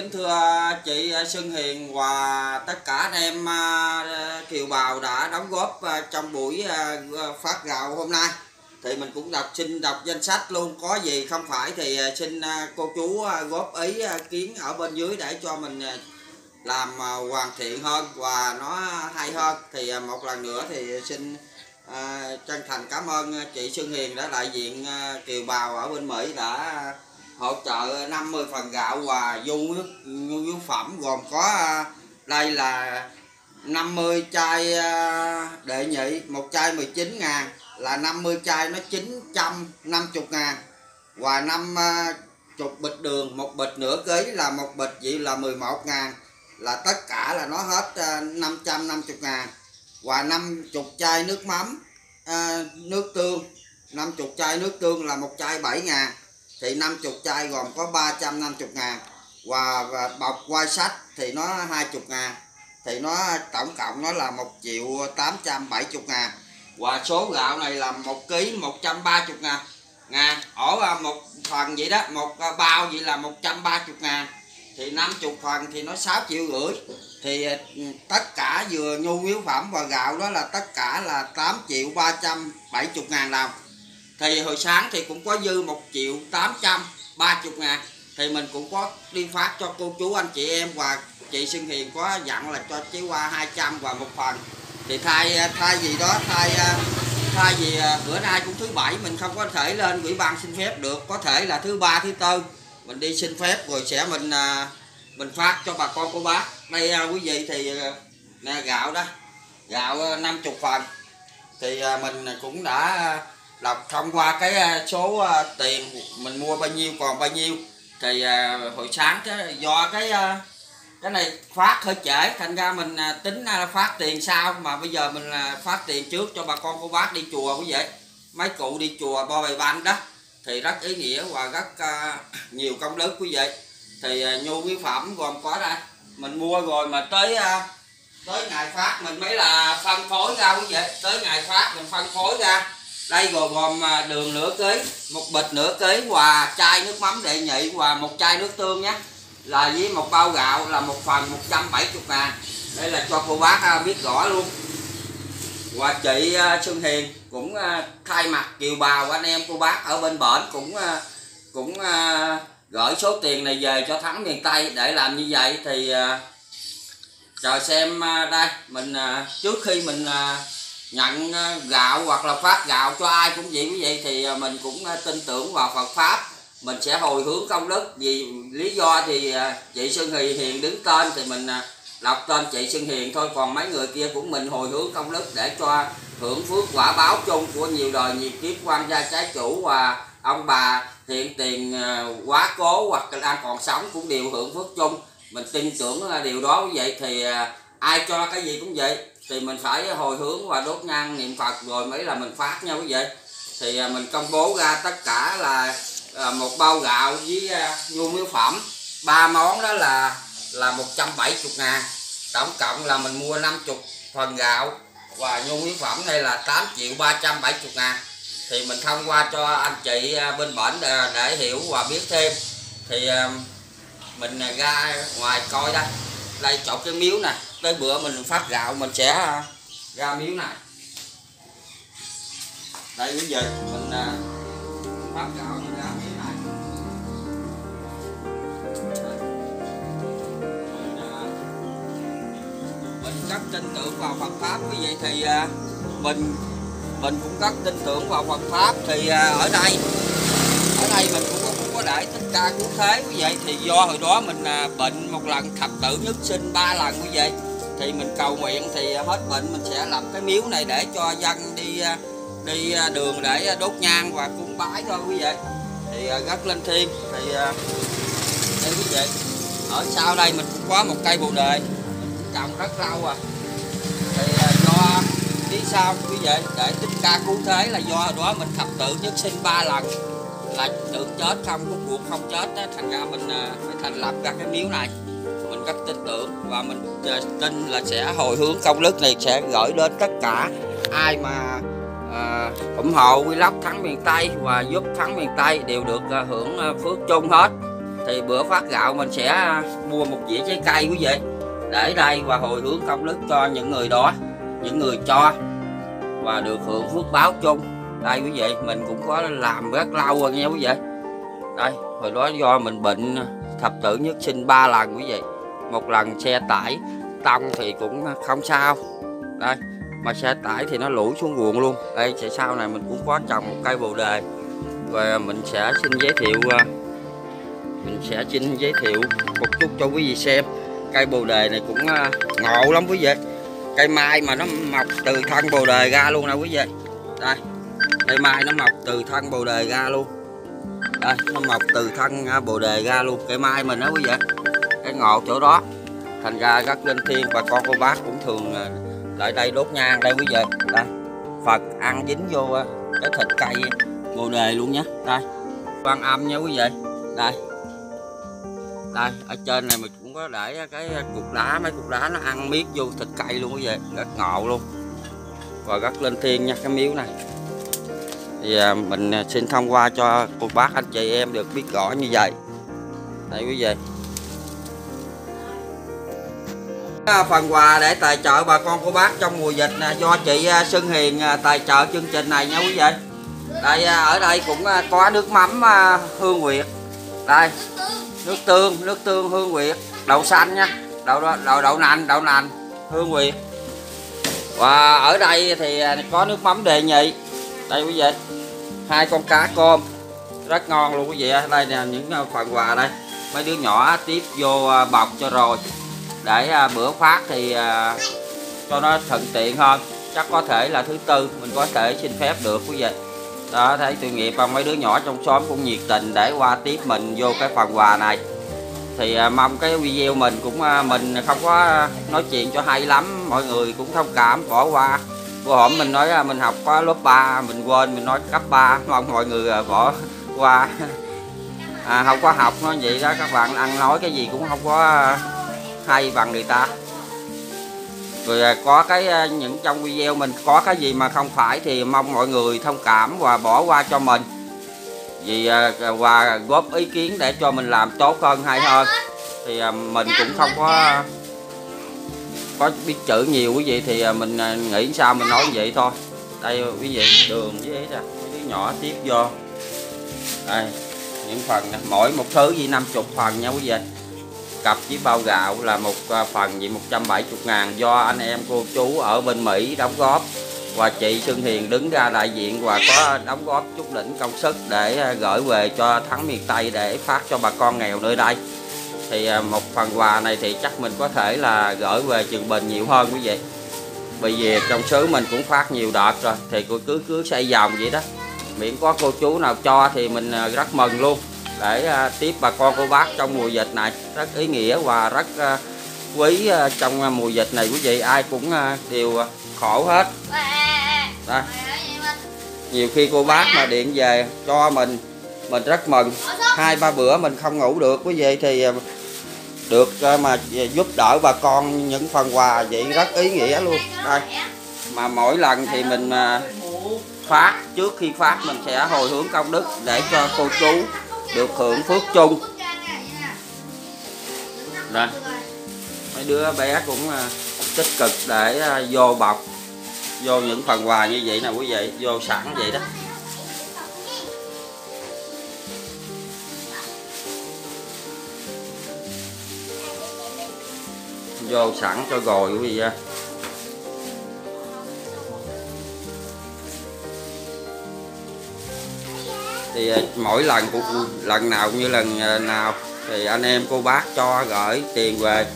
kính thưa chị à, Xuân Hiền và tất cả anh em à, kiều bào đã đóng góp à, trong buổi phát gạo hôm nay. Thì mình cũng đọc, xin đọc danh sách luôn, có gì không phải thì xin cô chú góp ý kiến ở bên dưới để cho mình làm hoàn thiện hơn và nó hay hơn. Thì một lần nữa thì xin chân thành cảm ơn chị Xuân Hiền đã đại diện kiều bào ở bên Mỹ đã hỗ trợ 50 phần gạo và nhu yếu, nhu phẩm gồm có à, đây là 50 chai à, đệ nhị một chai 19 ngàn là 50 chai nó 950 ngàn. Và 50 à, bịch đường một bịch nửa ký là một bịch vậy là 11 ngàn. Là tất cả là nó hết 550 ngàn. Và 50 chai nước mắm à, nước tương 50 chai nước tương là một chai 7 ngàn thì 50 chai gồm có 350 ngàn. Và, và bọc quay sách thì nó 20 ngàn. Thì nó tổng cộng nó là 1 triệu 870 ngàn. Và số gạo này là 1 kg 130 ngàn. Ngàn ở à, một phần vậy đó một à, bao vậy là 130 ngàn. Thì 50 phần thì nó 6 triệu rưỡi. Thì à, tất cả vừa nhu yếu phẩm và gạo đó là tất cả là 8 triệu 370 ngàn đồng thì hồi sáng thì cũng có dư 1 triệu 830 ngàn. Thì mình cũng có đi phát cho cô chú, anh chị em và chị Xuân Hiền có dặn là cho chế qua 200 và một phần. Thì thay thay gì đó, thay thay gì à, bữa nay cũng thứ bảy, mình không có thể lên ủy ban xin phép được. Có thể là thứ ba, thứ tư, mình đi xin phép rồi sẽ mình à, mình phát cho bà con cô bác. Đây à, quý vị thì nè, gạo đó, gạo 50 phần. Thì mình cũng đã là thông qua cái à, số à, tiền mình mua bao nhiêu, còn bao nhiêu. Thì à, hồi sáng cái, do cái cái này phát hơi trễ, thành ra mình tính phát tiền sau mà bây giờ mình phát tiền trước cho bà con cô bác đi chùa quý vị mấy cụ đi chùa bo bài ban đó. Thì rất ý nghĩa và rất nhiều công đức quý vị. Thì nhu yếu phẩm gồm có đây. Mình mua rồi mà tới tới ngày phát mình mới là phân phối ra quý vị. Tới ngày phát mình phân phối ra đây, gồm gồm à, đường nửa ký, một bịch nửa ký và chai nước mắm đệ nhị và một chai nước tương nhé. Là với một bao gạo là một phần 170 ngàn. Đây là cho cô bác à, biết rõ luôn. Và chị à, Xuân Hiền cũng thay mặt kiều bào. Anh em cô bác ở bên bển cũng cũng gửi số tiền này về cho thắng miền Tây để làm như vậy. Thì chờ xem đây, mình trước khi mình nhận ờ, gạo hoặc là phát gạo cho ai cũng vậy. Quý vị thì ờ, mình cũng ờ, tin tưởng vào Phật pháp. Mình sẽ hồi hướng công đức. Vì lý do thì chị Xuân Hì Hiền đứng tên thì mình đọc tên chị Xuân Hiền thôi. Còn mấy người kia cũng mình hồi hướng công đức để cho hưởng phước quả báo chung của nhiều đời nhiều kiếp, quan gia trái chủ và ông bà hiện tiền quá cố hoặc là đang còn sống cũng đều hưởng phước chung. Mình tin tưởng là điều đó. Như vậy thì ai cho cái gì cũng vậy. Thì mình phải hồi hướng và đốt nhang niệm Phật rồi mới là mình phát nha quý vị thì à, mình công bố ra tất cả là à, một bao gạo với à, nhu miếu phẩm. Ba món đó là là 170 ngàn. Tổng cộng là mình mua 50 phần gạo và nhu miếu phẩm đây là 8 triệu 370 ngàn. Thì mình thông qua cho anh chị bên bển để, để hiểu và biết thêm. Thì mình ra ngoài coi đây đây chỗ cái miếu nè tới bữa mình phát gạo mình sẽ à, ra miếu này. Đây quý vị mình à, phát gạo mình ra miếu này. Mình, à, rất tin tưởng vào Phật pháp quý vị thì à, mình mình cũng rất tin tưởng vào Phật pháp thì ở đây ở đây mình cũng có, cũng có đại tất ca cứu thế quý vị. Thì do hồi đó mình bệnh một lần thập tử nhất sinh ba lần quý vị thì mình cầu nguyện thì hết bệnh, mình sẽ làm cái miếu này để cho dân đi đi đường để đốt nhang và cúng bái thôi, quý vị. Thì à, rất linh thiêng thì à, đây quý vị. Ở sau đây mình cũng có một cây bồ đề, mình cũng trồng rất lâu rồi à. thì do biết sao quý vị, để tính ca cứu thế là do đó mình thập tự nhất sinh ba lần. Là được chết không có cuộc không chết đó. thành ra mình phải thành lập ra cái miếu này cách tin tưởng và mình à, tin là sẽ hồi hướng công đức này sẽ gửi đến tất cả. Ai mà à, ủng hộ quy lóc thắng miền Tây và giúp thắng miền Tây đều được à, hưởng à, phước chung hết. Thì bữa phát gạo mình sẽ à, mua một dĩa trái cây quý vị để đây và hồi hướng công đức cho những người đó những người cho và được hưởng phước báo chung. Đây quý vị mình cũng có làm rất lâu rồi nha quý vị. Đây hồi đó do mình bệnh thập tử nhất sinh ba lần quý vị một lần xe tải, tông thì cũng không sao. Đây, mà xe tải thì nó lũ xuống ruộng luôn. Đây sẽ sau này mình cũng có trồng một cây bồ đề. Và mình sẽ xin giới thiệu à, mình sẽ xin giới thiệu một chút cho quý vị xem. Cây bồ đề này cũng à, ngộ lắm quý vị. Cây mai mà nó mọc từ thân bồ đề ra luôn nè quý vị. Đây, cây mai nó mọc từ thân bồ đề ra luôn. Đây, nó mọc từ thân à, bồ đề ra luôn. Cây mai mình đó quý vị ngộ chỗ đó. Thành ra các linh thiêng và con cô bác cũng thường à, lại đây đốt nhang đây quý vị. Đây, phật ăn dính vô à, cái thịt cây bồ đề luôn nhé đây, quan âm nha quý vị. Đây. Đây, ở trên này mình cũng có để cái cục đá, mấy cục đá nó ăn miết vô thịt cây luôn quý vị. Rất ngộ luôn. Và rất linh thiêng nha, cái miếu này. Thì à, mình xin thông qua cho cô bác, anh chị em được biết rõ như vậy. Đây quý vị. À, phần quà để tài trợ bà con cô bác trong mùa dịch do chị à, Xuân Hiền à, tài trợ chương trình này nha quý vị. Đây ở đây cũng có nước mắm hương nguyệt. Đây, nước tương nước tương hương nguyệt. Đậu xanh nha, đậu đậu đậu nành đậu nành, hương nguyệt. Và ở đây thì có nước mắm đề nhị đây quý vị, hai con cá cơm. Rất ngon luôn quý vị đây nè, những phần quà đây. Mấy đứa nhỏ tiếp vô bọc cho rồi để à, bữa phát thì à, cho nó thuận tiện hơn. Chắc có thể là thứ tư mình có thể xin phép được quý vị. Đó thấy tội nghiệp và mấy đứa nhỏ trong xóm cũng nhiệt tình để qua tiếp mình vô cái phần quà này. Thì à, mong cái video mình cũng mình không có nói chuyện cho hay lắm. Mọi người cũng thông cảm bỏ qua. Bữa hổm mình nói mình học có lớp 3 mình quên mình nói cấp 3 mong mọi người bỏ qua. À, không có học nó vậy đó các bạn ăn nói cái gì cũng không có hay bằng người ta. Rồi à, có cái à, những trong video mình có cái gì mà không phải thì mong mọi người thông cảm và bỏ qua cho mình. Vì à, và góp ý kiến để cho mình làm tốt hơn hay hơn. thì mình cũng không có có biết chữ nhiều quý vị thì mình nghĩ sao mình nói vậy thôi. Đây quý vị đường với ấy mấy đứa nhỏ tiếp vô. Đây những phần này. mỗi một thứ gì 50 phần nha quý vị cặp với bao gạo là một à, phần gì? 170 ngàn do anh em cô chú ở bên Mỹ đóng góp. Và chị Xuân Hiền đứng ra đại diện và có đóng góp chút đỉnh công sức để à, gửi về cho thắng miền Tây để phát cho bà con nghèo nơi đây. Thì à, một phần quà này thì chắc mình có thể là gửi về trường bình nhiều hơn quý vị. Bởi vì trong xứ mình cũng phát nhiều đợt rồi, thì cô cứ cứ xây dòng vậy đó. Miễn có cô chú nào cho thì mình rất mừng luôn để à, tiếp bà con cô bác trong mùa dịch này. Rất ý nghĩa và rất à, quý à, trong mùa dịch này quý vị. Ai cũng đều khổ hết. Đây. nhiều khi cô bác mà điện về cho mình mình rất mừng. Hai, ba bữa mình không ngủ được quý vị, thì được mà giúp đỡ bà con những phần quà vậy rất ý nghĩa luôn. Đây. Mà mỗi lần thì mình phát, trước khi phát mình sẽ hồi hướng công đức để cho cô chú được hưởng phước chung. Đây mấy đứa bé cũng à, tích cực để à, vô bọc, vô những phần quà như vậy nè quý vị, vô sẵn vậy đó. Vô sẵn cho rồi quý vị thì ờ, mỗi lần cũng lần nào như lần ờ, nào thì anh em cô bác cho gửi tiền về.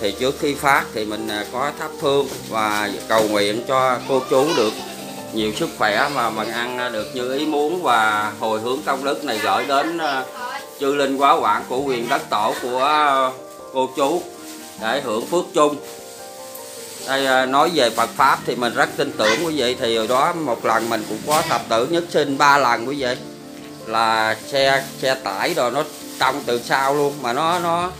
Thì trước khi phát thì mình ờ, có thắp hương và cầu nguyện cho cô chú được nhiều sức khỏe mà, mình ăn được như ý muốn và hồi hướng công đức này gửi đến chư linh quá quảng của quyền đất tổ của cô chú để hưởng phước chung. Đây nói về Phật pháp thì mình rất tin tưởng quý vị. Thì hồi đó một lần mình cũng có thập tử nhất sinh, ba lần quý vị là xe xe tải rồi nó trong từ sau luôn mà nó nó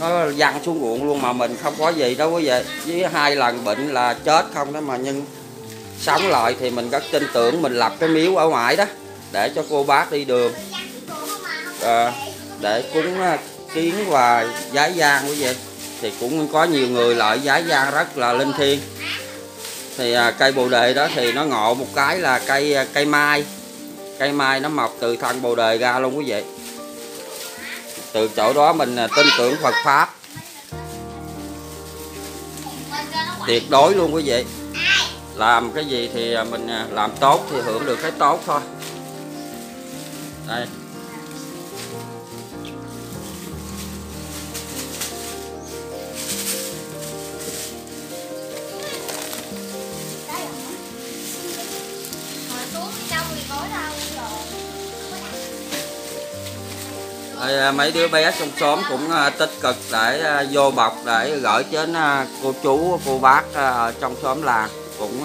nó văng xuống ruộng luôn mà mình không có gì đâu quý vị. Với hai lần bệnh là chết không đó mà nhưng sống lại thì mình rất tin tưởng mình lập cái miếu ở ngoài đó để cho cô bác đi đường. À, để cúng ờ, kiến và giái giang quý vị. Thì cũng có nhiều người lợi giái giang rất là linh thiêng. Thì à, cây bồ đề đó thì nó ngộ một cái là cây ờ, cây mai cây mai nó mọc từ thân bồ đề ra luôn quý vị. Từ chỗ đó mình à, tin tưởng Phật pháp. Tuyệt đối luôn quý vị. Làm cái gì thì à, mình à, làm tốt thì hưởng được cái tốt thôi. Đây. Ờ, mấy đứa bé trong xóm cũng ờ, tích cực để ờ, vô bọc để gửi đến cô chú, cô bác ở trong xóm làng. Cũng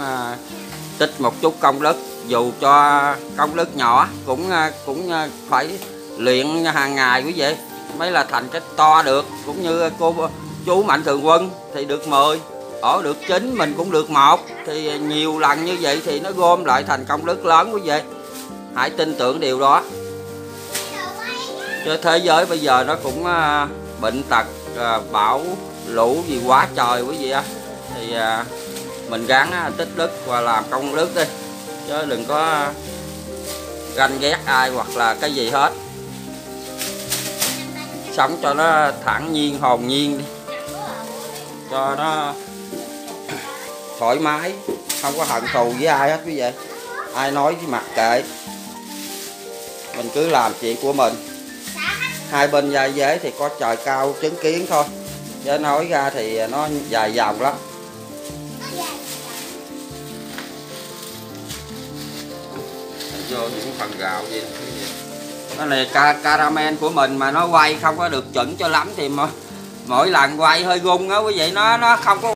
tích một chút công đức, dù cho công đức nhỏ cũng cũng phải luyện hàng ngày quý vị. Mới là thành cái to được. Cũng như cô chú mạnh thường quân thì được 10 ở được chín, mình cũng được một. Thì nhiều lần như vậy thì nó gom lại thành công đức lớn quý vị. Hãy tin tưởng điều đó. Chứ thế giới bây giờ nó cũng à, bệnh tật à, bão lũ gì quá trời quý vị á. Thì à, mình gắng à, tích đức và làm công đức đi. Chứ đừng có à, ganh ghét ai hoặc là cái gì hết. Sống cho nó thản nhiên hồn nhiên đi. Cho nó thoải mái không có hận thù với ai hết quý vị. Ai nói với mặt kệ. Mình cứ làm chuyện của mình hai bên dài dế thì có trời cao chứng kiến thôi. Chứ nói ra thì nó dài dòng lắm. Vô những phần gạo gì? Cái này ca caramel của mình mà nó quay không có được chuẩn cho lắm thì mà mỗi lần quay hơi gung á quý vị. Nó nó không có